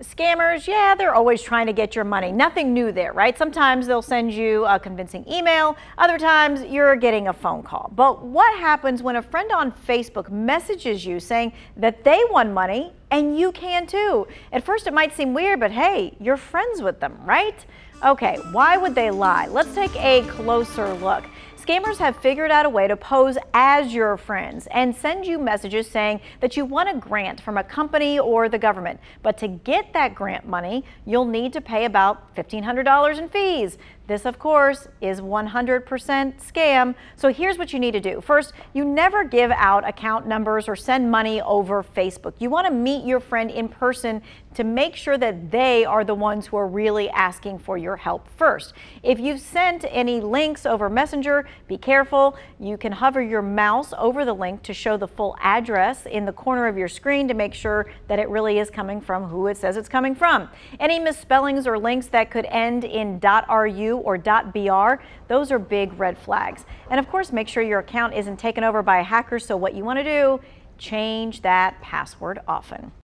Scammers, yeah, they're always trying to get your money. Nothing new there, right? Sometimes they'll send you a convincing email. Other times you're getting a phone call. But what happens when a friend on Facebook messages you saying that they won money and you can too? At first it might seem weird, but hey, you're friends with them, right? Okay, why would they lie? Let's take a closer look. Scammers have figured out a way to pose as your friends and send you messages saying that you want a grant from a company or the government. But to get that grant money, you'll need to pay about $1,500 in fees. This, of course, is 100% scam. So here's what you need to do. First, you never give out account numbers or send money over Facebook. You want to meet your friend in person to make sure that they are the ones who are really asking for your help first. If you've sent any links over Messenger, be careful. You can hover your mouse over the link to show the full address in the corner of your screen to make sure that it really is coming from who it says it's coming from. Any misspellings or links that could end in .ru or .br, those are big red flags. And of course, make sure your account isn't taken over by a hacker. So what you want to do, change that password often.